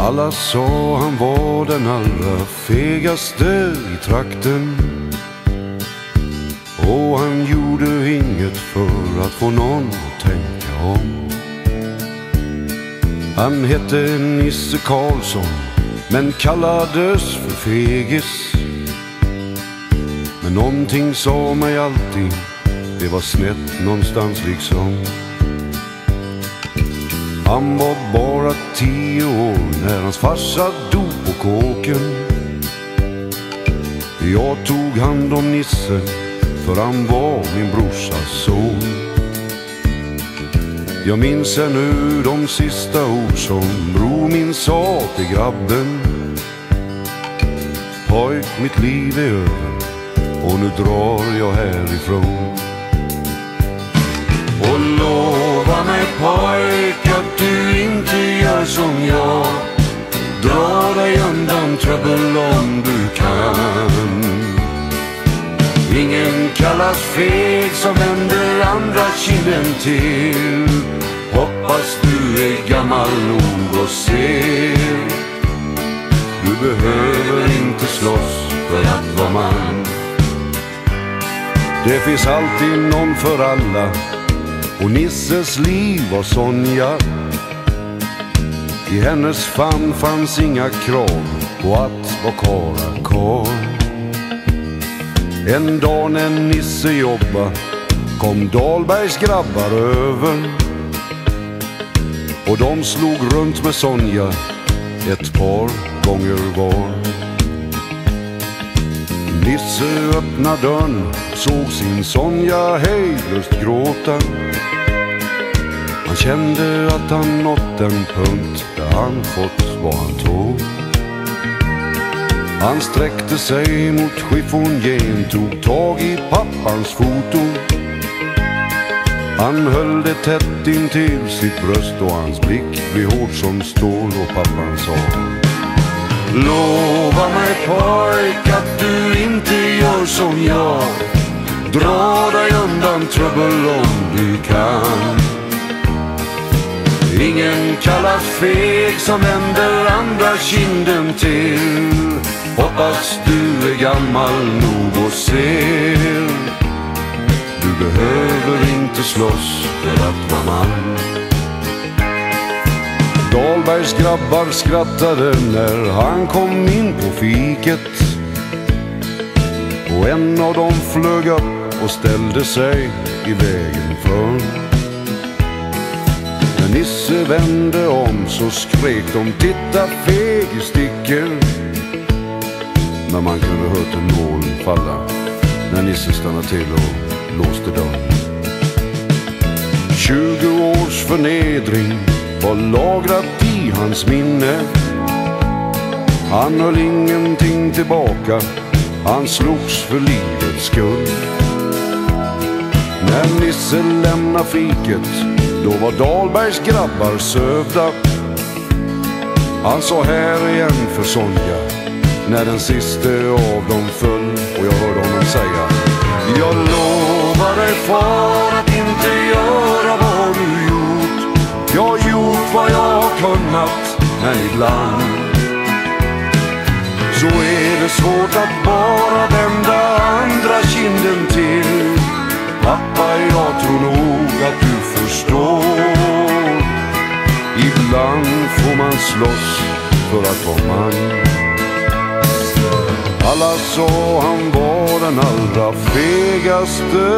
Alla sa han var den allra fegaste i trakten. Och han gjorde inget för att få någon att tänka om. Han hette Nisse Karlsson men kallades för fegis. Men någonting sa mig alltid det var snett någonstans liksom han var bara tio år när hans farsa dog på kåken. Jag tog hand om Nisse för han var min brorsas son. Jag minns ännu de sista ord som bror min sa till grabben. Pojk, mitt liv är över och nu drar jag härifrån lova mig pojk att du inte gör som jag. Dra dig undan trubbel om du kan. Ingen kallas feg som vänder andra kinden till. Hoppas du är gammal nog och ser Du behöver inte slåss för att vara man. Det finns alltid någon för alla och Nisses liv var Sonja. I hennes famn fanns inga krav på att vara karakar En dag när Nisse jobba kom Dahlbergs grabbar över. Och de slog runt med Sonja ett par gånger var. Nisse öppna' dörren, såg sin Sonja hejdlöst gråta han kände att han nått en punkt där han fått vad han tog. Han sträckte sig mot chiffongen, tog tag i pappans foto. Han höll det tätt intill sitt bröst och hans blick blev hård som stål och pappan sa Lova mig pojk att du inte gör som jag. Dra dig undan trubbel om du kan. Ingen kallas feg som vänder andra kinden till. Hoppas du är gammal nog och ser. Du behöver inte slåss för att vara man. Dahlbergs grabbar skrattade när han kom in på fiket. Och en av dem flög upp och ställde sig i vägen för. Nisse vände om så skrek de titta feg i sticker. Men man kunde hört en nål falla när Nisse stannade till och låste dörren. 20 års förnedring var lagrat i hans minne. Han höll ingenting tillbaka. Han slogs för livets skull. När Nisse lämnade fiket då var Dahlbergs grabbar sövda. Han sa här igen för Sonja. När den siste av dem föll Och jag hörde honom säga Jag lovar dig far. Gjort vad jag har kunnat Men ibland. Så är det svårt att bara vända andra kinden till. Pappa, jag tror nog att du förstår. Ibland får man slåss för att vara man. Alla sa han var den allra fegaste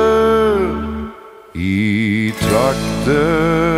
i trakten